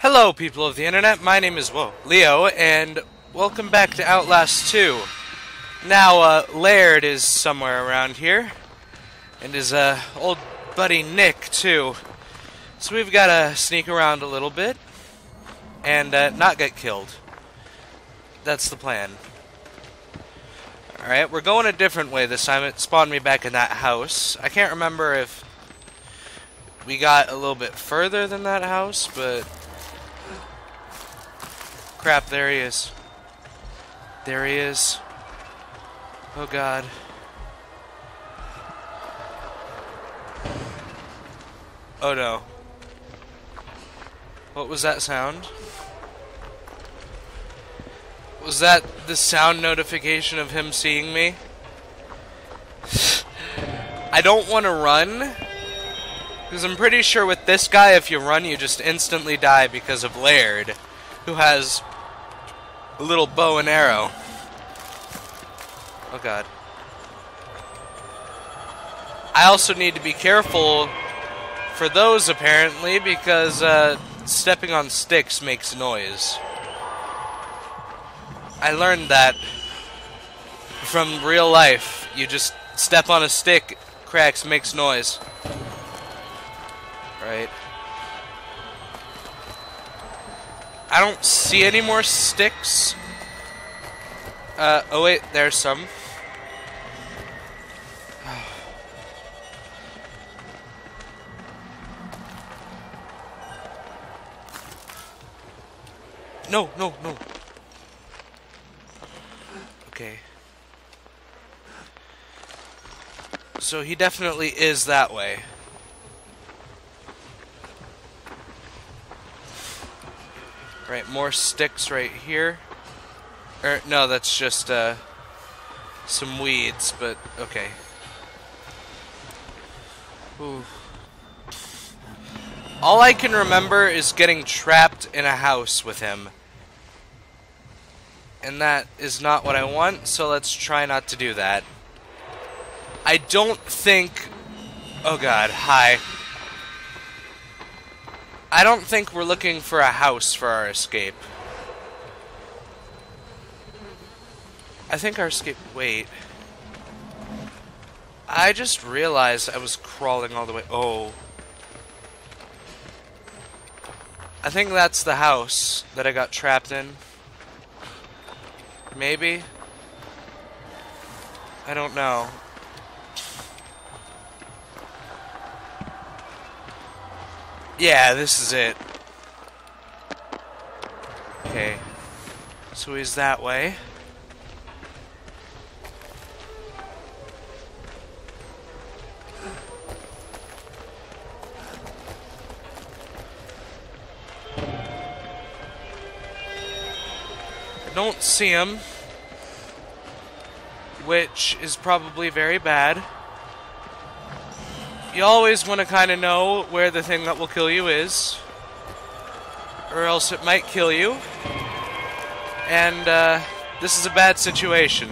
Hello, people of the internet. My name is Leo, and welcome back to Outlast 2. Now, uh, Laird is somewhere around here, and his uh, old buddy Nick too. So we've got to sneak around a little bit and uh, not get killed. That's the plan. Alright, we're going a different way this time. It spawned me back in that house. I can't remember if we got a little bit further than that house, but... Crap, there he is. There he is. Oh god. Oh no. What was that sound? Was that the sound notification of him seeing me? I don't want to run. Because I'm pretty sure with this guy, if you run, you just instantly die because of Laird, who has little bow and arrow. Oh god. I also need to be careful for those, apparently, because uh, stepping on sticks makes noise. I learned that from real life. You just step on a stick, cracks, makes noise. Right. I don't see any more sticks. Uh, oh wait, there's some. No, no, no. Okay. So he definitely is that way. Right, more sticks right here. Er, no, that's just uh, some weeds, but okay. Ooh. All I can remember is getting trapped in a house with him. And that is not what I want, so let's try not to do that. I don't think... Oh god, hi. I don't think we're looking for a house for our escape. I think our escape... Wait. I just realized I was crawling all the way... Oh. I think that's the house that I got trapped in. Maybe? I don't know. Yeah, this is it. Okay. So he's that way. don't see him, which is probably very bad. You always want to kind of know where the thing that will kill you is, or else it might kill you. And uh, this is a bad situation.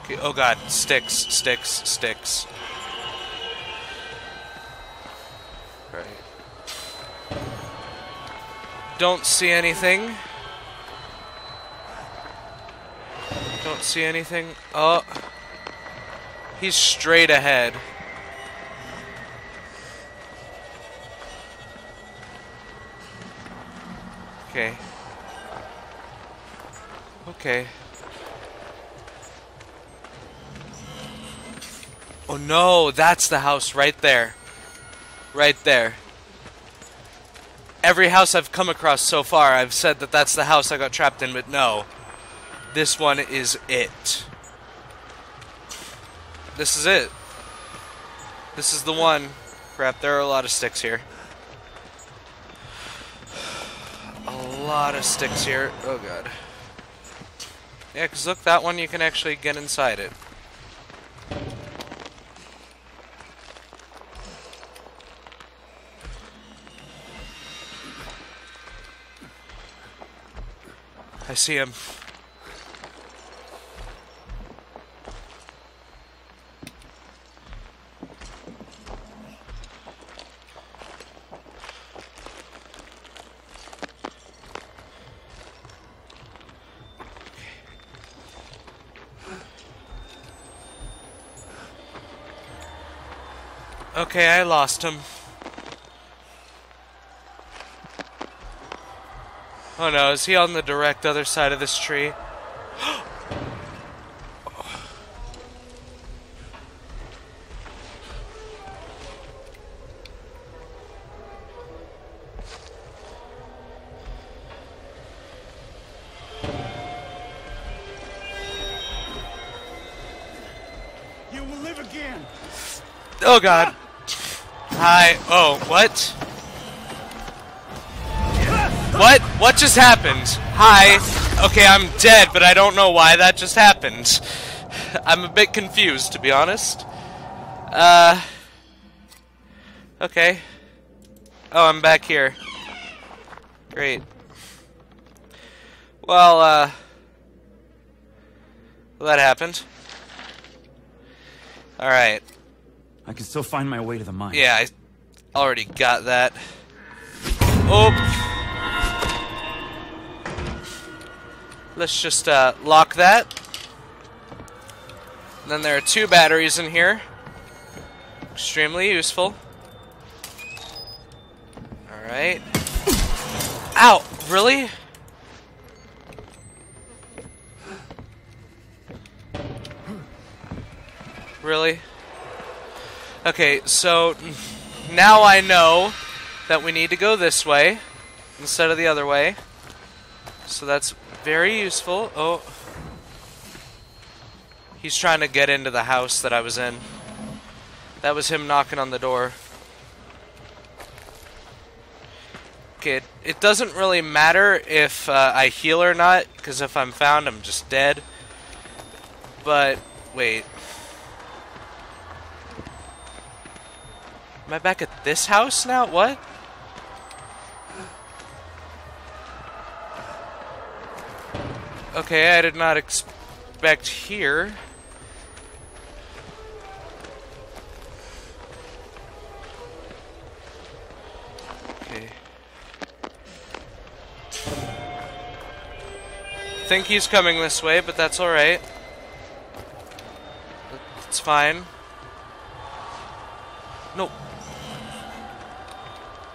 Okay, oh god, sticks, sticks, sticks. Don't see anything. Don't see anything. Oh. He's straight ahead. Okay. Okay. Oh no, that's the house right there. Right there every house I've come across so far, I've said that that's the house I got trapped in, but no. This one is it. This is it. This is the one. Crap, there are a lot of sticks here. A lot of sticks here. Oh god. Yeah, because look, that one you can actually get inside it. I see him. Okay, I lost him. Oh no, is he on the direct other side of this tree? You will live again. Oh god. Hi. Oh, what? What? What just happened? Hi. Okay, I'm dead, but I don't know why that just happened. I'm a bit confused, to be honest. Uh. Okay. Oh, I'm back here. Great. Well, uh. Well, that happened. Alright. I can still find my way to the mine. Yeah, I already got that. Oh. Let's just uh, lock that. then there are two batteries in here. Extremely useful. Alright. Ow! Really? Really? Okay, so now I know that we need to go this way instead of the other way. So that's very useful. Oh. He's trying to get into the house that I was in. That was him knocking on the door. Okay, it, it doesn't really matter if uh, I heal or not, because if I'm found, I'm just dead. But, wait. Am I back at this house now? What? Okay, I did not expect here. Okay. Think he's coming this way, but that's alright. It's fine.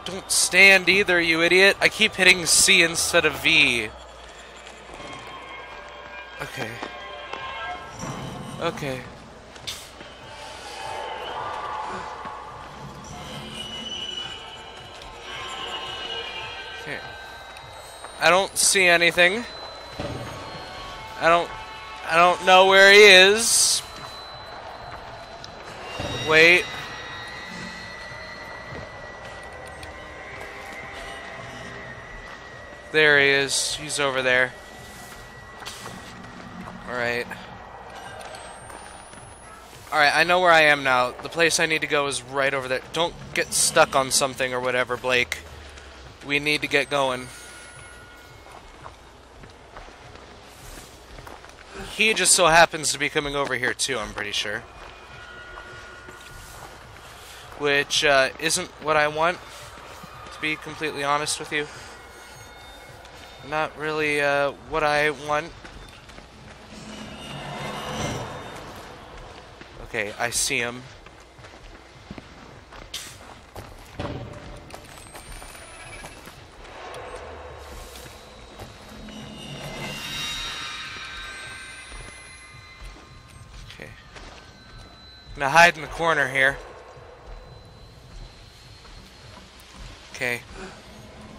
Don't stand either, you idiot. I keep hitting C instead of V. Okay. Okay. Okay. I don't see anything. I don't I don't know where he is. Wait. There he is. He's over there. Alright. Alright, I know where I am now. The place I need to go is right over there. Don't get stuck on something or whatever, Blake. We need to get going. He just so happens to be coming over here too, I'm pretty sure. Which uh, isn't what I want, to be completely honest with you. Not really uh, what I want. Okay, I see him. Okay. Now hide in the corner here. Okay.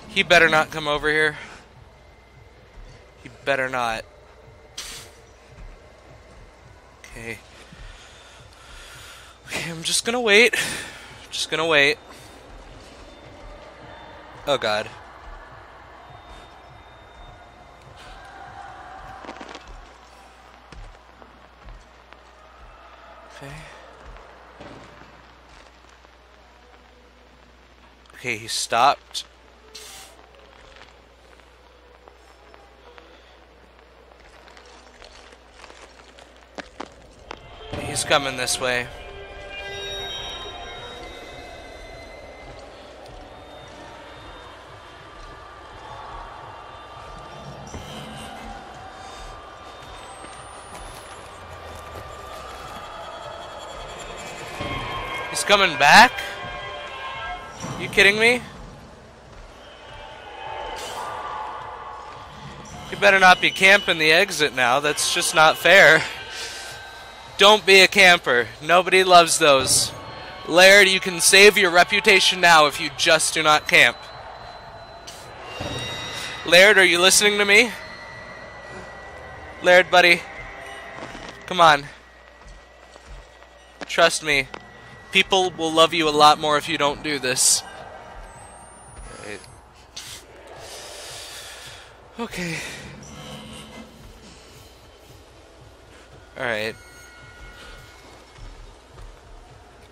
He better not come over here. Better not. Okay. Okay, I'm just gonna wait. Just gonna wait. Oh god. Okay. Okay, he stopped. He's coming this way. He's coming back? You kidding me? You better not be camping the exit now. That's just not fair. Don't be a camper. Nobody loves those. Laird, you can save your reputation now if you just do not camp. Laird, are you listening to me? Laird, buddy. Come on. Trust me. People will love you a lot more if you don't do this. Okay. Alright.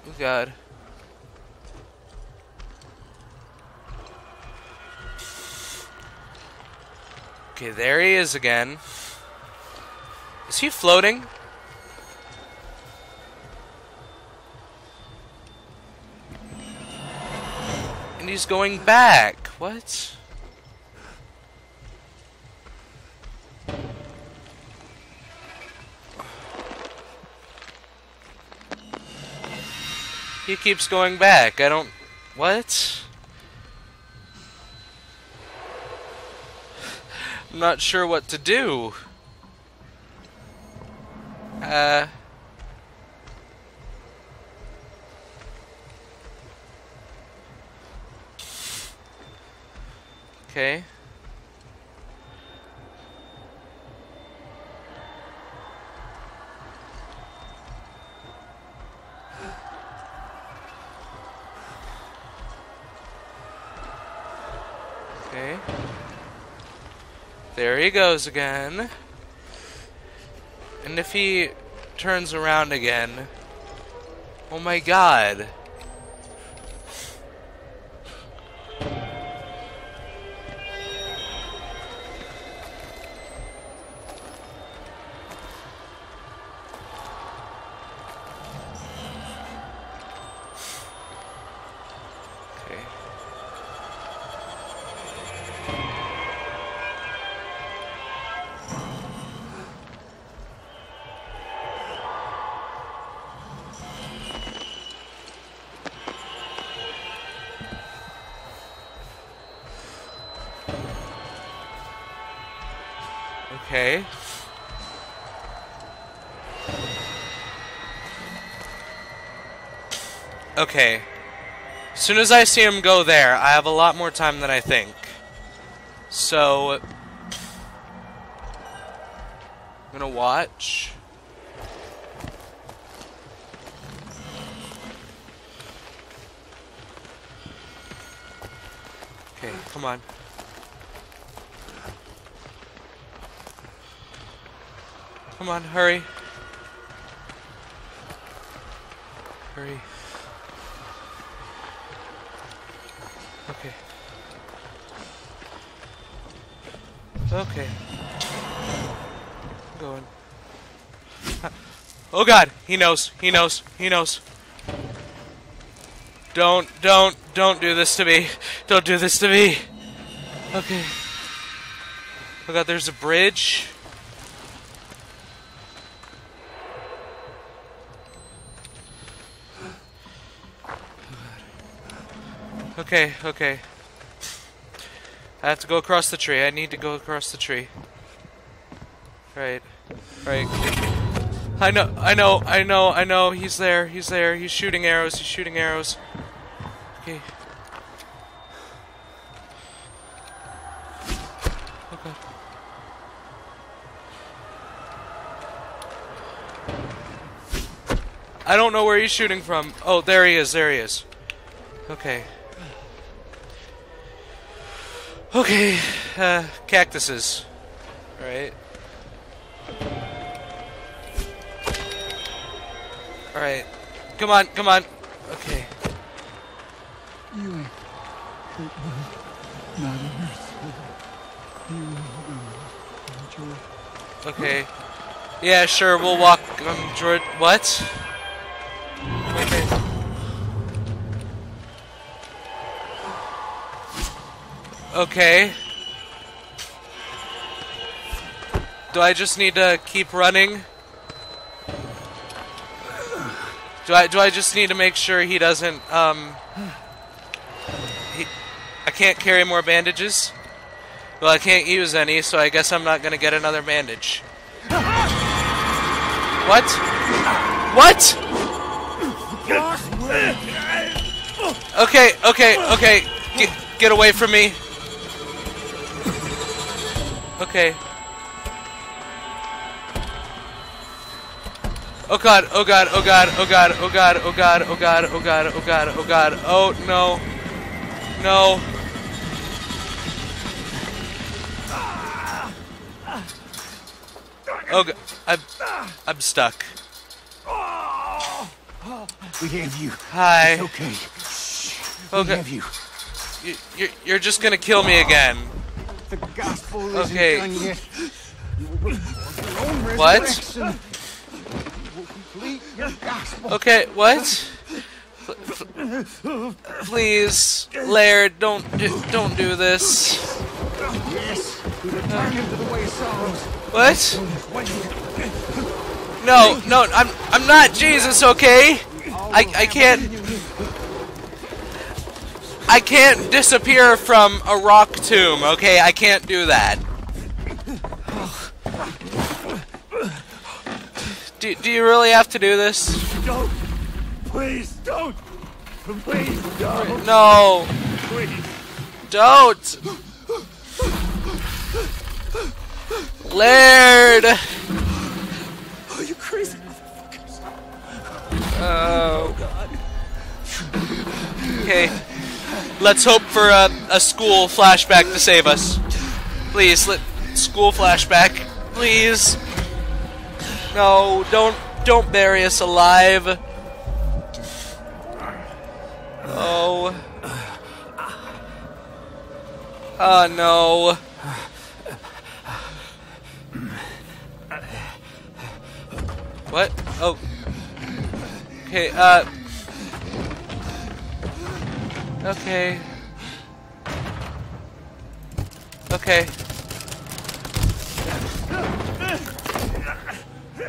Oh god. Okay, there he is again. Is he floating? And he's going back. What? He keeps going back. I don't... What? I'm not sure what to do. Uh... he goes again. And if he turns around again... Oh my god. Okay. As soon as I see him go there, I have a lot more time than I think. So... I'm gonna watch. Okay, come on. Come on, hurry. Hurry. Okay. Okay. I'm going. Oh god, he knows, he knows, he knows. Don't, don't, don't do this to me. Don't do this to me. Okay. Oh god, there's a bridge. Okay, okay. I have to go across the tree. I need to go across the tree. Right. Right. I know, I know, I know, I know. He's there, he's there. He's shooting arrows, he's shooting arrows. Okay. Oh god. I don't know where he's shooting from. Oh, there he is, there he is. Okay. Okay, uh, cactuses. Alright. Alright. Come on, come on. Okay. You not. Okay. Yeah, sure, we'll walk um George what? Okay. Do I just need to keep running? Do I do I just need to make sure he doesn't um he I can't carry more bandages? Well, I can't use any, so I guess I'm not going to get another bandage. What? What? Okay, okay, okay. Get, get away from me. Okay. Oh god, oh god, oh god, oh god, oh god, oh god, oh god, oh god, oh god, oh god, oh no. No. Oh god, I'm, I'm stuck. We have you. Hi. It's okay. We Okay. have you. You- You're, you're just gonna kill me again. The gospel okay. isn't done yet. what? Okay, what? Please, Laird, don't do, don't do this. Yes, What? No, no, I'm I'm not Jesus, okay? I I can't I can't disappear from a rock tomb, okay? I can't do that. Do, do you really have to do this? Don't. Please don't. Please don't. No, Please. don't. Laird. Oh, you crazy motherfuckers. Oh. God. Okay. Let's hope for a, a school flashback to save us. Please, let school flashback. Please. No, don't don't bury us alive. Oh. Oh no. What? Oh. Okay, uh. Okay. Okay.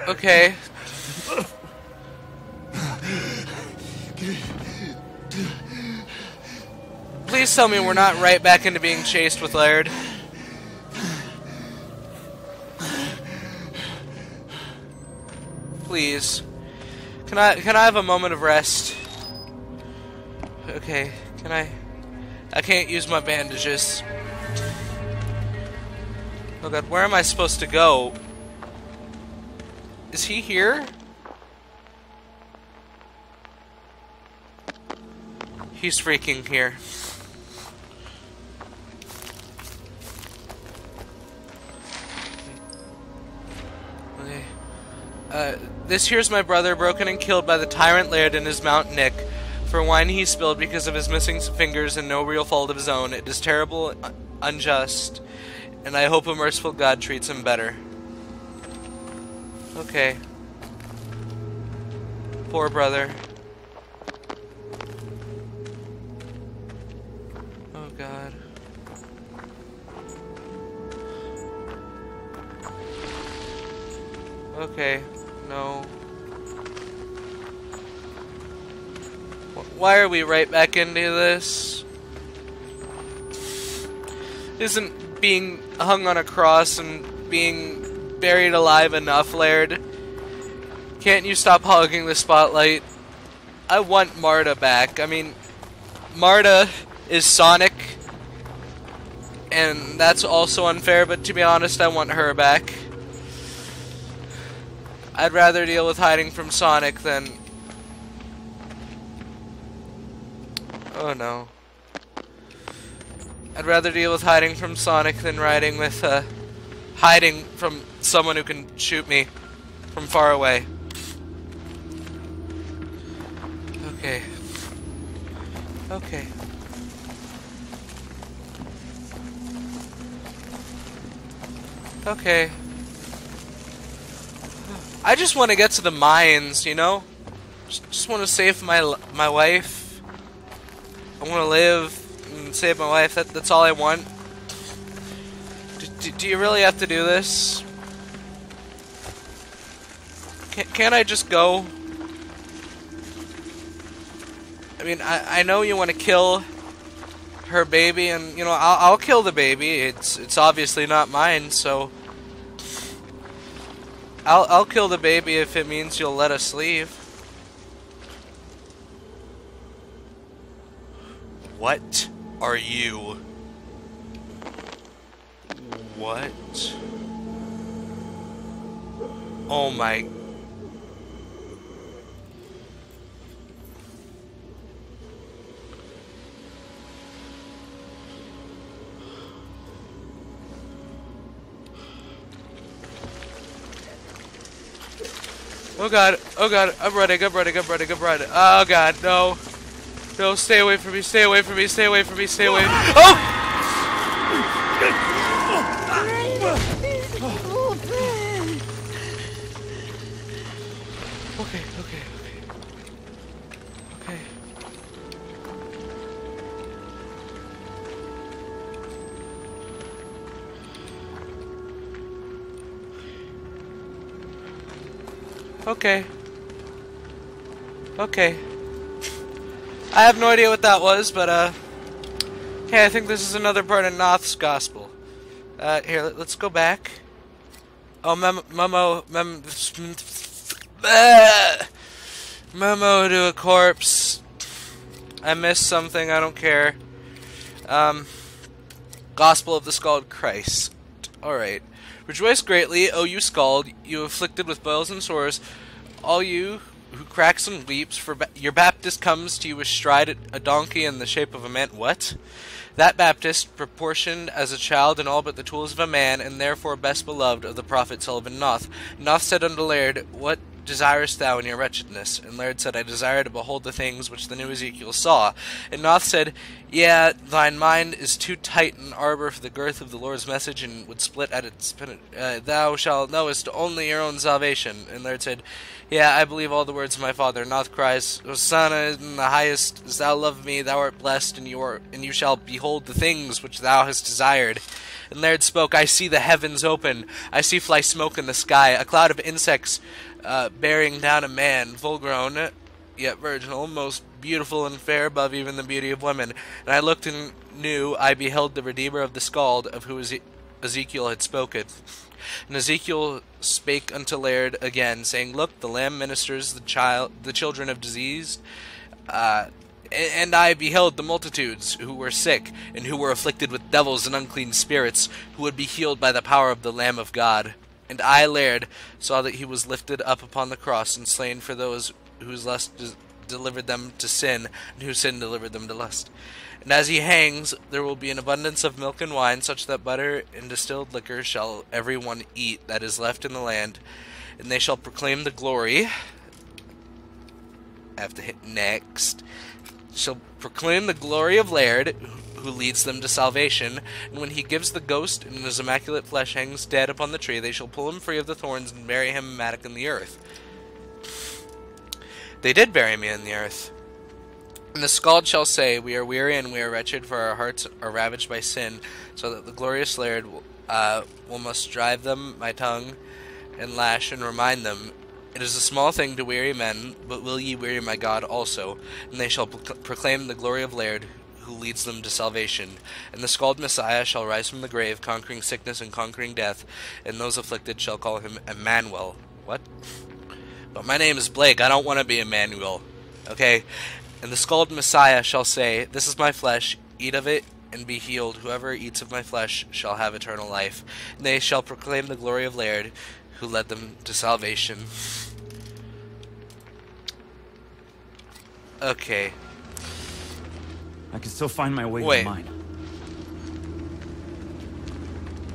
Okay. Please tell me we're not right back into being chased with Laird. Please. Can I can I have a moment of rest? Okay, can I I can't use my bandages. Oh god, where am I supposed to go? Is he here? He's freaking here. Okay. Uh, this here's my brother, broken and killed by the tyrant Laird and his mount Nick. For wine he spilled because of his missing fingers and no real fault of his own. It is terrible, unjust, and I hope a merciful God treats him better. Okay. Poor brother. Oh god. Okay, no. Why are we right back into this? Isn't being hung on a cross and being buried alive enough, Laird? Can't you stop hogging the spotlight? I want Marta back. I mean, Marta is Sonic, and that's also unfair, but to be honest, I want her back. I'd rather deal with hiding from Sonic than. Oh no. I'd rather deal with hiding from Sonic than riding with, uh, hiding from someone who can shoot me from far away. Okay. Okay. Okay. I just want to get to the mines, you know? Just, just want to save my my wife. I want to live and save my wife. That, that's all I want. D- d- do you really have to do this? Can, can't I just go? I mean, I, I know you want to kill her baby, and you know I'll, I'll kill the baby. It's it's obviously not mine, so I'll I'll kill the baby if it means you'll let us leave. What are you? What? Oh my Oh god, oh god, I'm running, I'm running, I'm running, I'm running. Oh god, no. No, stay away from me, stay away from me, stay away from me, stay away. Oh! Okay, okay, okay. Okay. Okay. Okay. I have no idea what that was, but, uh... Hey, I think this is another part of Knoth's Gospel. Uh, here, let, us go back. Oh, mem memo... Mem... Memo to a corpse. I missed something, I don't care. Um... Gospel of the Scalled Christ. Alright. Rejoice greatly, O you scald, you afflicted with boils and sores, all you who cracks and weeps, for ba your Baptist comes to you astride a donkey in the shape of a man. What? That Baptist, proportioned as a child in all but the tools of a man, and therefore best beloved of the prophet Sullivan Knoth. Knoth said unto Laird, What desirest thou in your wretchedness? And Laird said, I desire to behold the things which the new Ezekiel saw. And Knoth said, Yea, thine mind is too tight an arbor for the girth of the Lord's message, and would split at its uh, Thou shalt knowest only your own salvation. And Laird said, Yeah, I believe all the words of my father. Knoth cries, Hosanna in the highest, as thou love me, thou art blessed, and you, are, and you shall behold the things which thou hast desired. And Laird spoke, I see the heavens open, I see fly smoke in the sky, a cloud of insects uh, bearing down a man, full grown, yet virginal, most beautiful and fair above even the beauty of women. And I looked and knew I beheld the Redeemer of the Scalled, of whom Ezekiel had spoken. And Ezekiel spake unto Laird again, saying, Look, the Lamb ministers the child, the children of disease. Uh, and I beheld the multitudes who were sick, and who were afflicted with devils and unclean spirits, who would be healed by the power of the Lamb of God. And I, Laird, saw that he was lifted up upon the cross and slain for those whose lust de delivered them to sin, and whose sin delivered them to lust. And as he hangs, there will be an abundance of milk and wine, such that butter and distilled liquor shall every one eat that is left in the land, and they shall proclaim the glory. I have to hit next. Shall proclaim the glory of Laird, who leads them to salvation. And when he gives the ghost and his immaculate flesh hangs dead upon the tree, they shall pull him free of the thorns and bury him mattock in the earth. They did bury me in the earth. And the Scalled shall say, We are weary and we are wretched, for our hearts are ravaged by sin, so that the glorious Laird uh, will must drive them, my tongue, and lash and remind them. It is a small thing to weary men, but will ye weary my God also? And they shall proclaim the glory of Laird, who leads them to salvation. And the Scalled Messiah shall rise from the grave, conquering sickness and conquering death, and those afflicted shall call him Emmanuel. What? But my name is Blake, I don't want to be Emmanuel. Okay? And the Scalled Messiah shall say, This is my flesh, eat of it, and be healed. Whoever eats of my flesh shall have eternal life. And they shall proclaim the glory of Laird, who led them to salvation. Okay. I can still find my way Wait. to mine.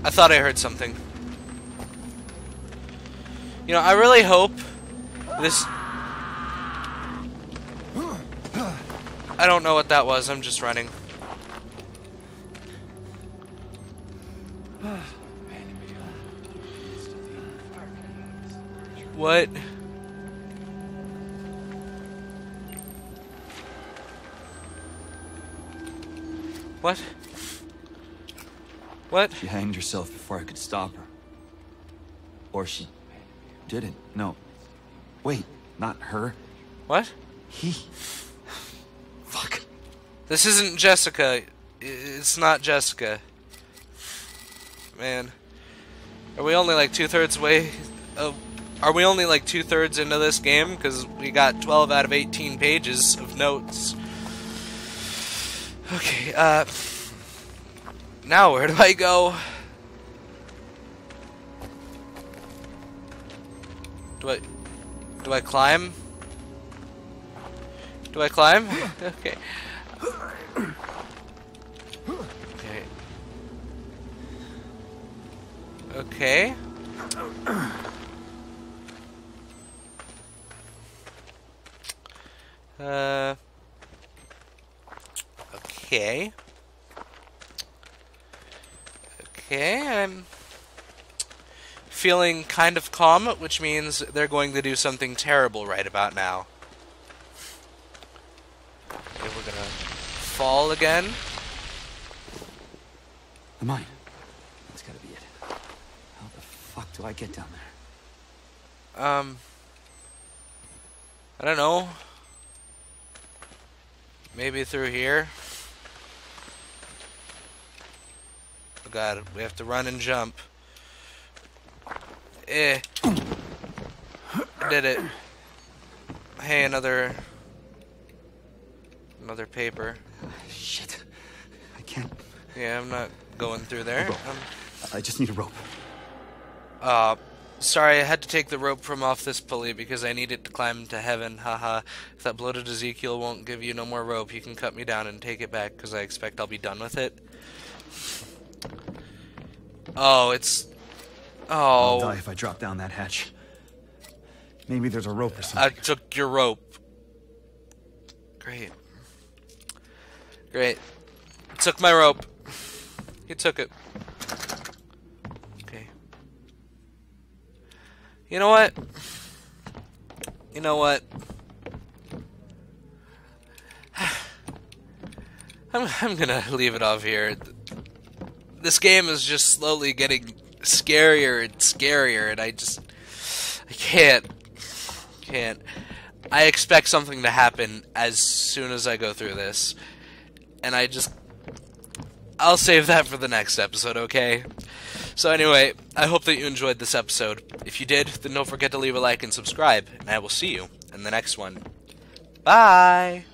I thought I heard something. You know, I really hope this... I don't know what that was, I'm just running. What? What? What? She hanged herself before I could stop her. Or she didn't. No. Wait, not her. What? He. Fuck. This isn't Jessica. It's not Jessica. Man. Are we only like two thirds way? Of, are we only like two thirds into this game? Because we got 12 out of 18 pages of notes. Okay, uh. Now where do I go? Do I. Do I climb? Do I climb? okay. Okay. Okay. Uh. Okay. Okay, I'm feeling kind of calm, which means they're going to do something terrible right about now. Okay, we're gonna fall again. The mine. That's gotta be it. How the fuck do I get down there? Um, I don't know. Maybe through here. God, we have to run and jump. Eh. Did it. Hey, another... Another paper. Shit. I can't. Yeah, I'm not going through there. Um, I just need a rope. Uh, sorry, I had to take the rope from off this pulley because I need it to climb to heaven. Haha. If that bloated Ezekiel won't give you no more rope, you can cut me down and take it back because I expect I'll be done with it. Oh, it's. Oh. I'll die if I drop down that hatch. Maybe there's a rope or something. I took your rope. Great. Great. Took my rope. He took it. Okay. You know what? You know what? I'm I'm gonna leave it off here. This game is just slowly getting scarier and scarier, and I just I can't can't. I expect something to happen as soon as I go through this, and I just I'll save that for the next episode, okay? So anyway, I hope that you enjoyed this episode. If you did, then don't forget to leave a like and subscribe, and I will see you in the next one. Bye!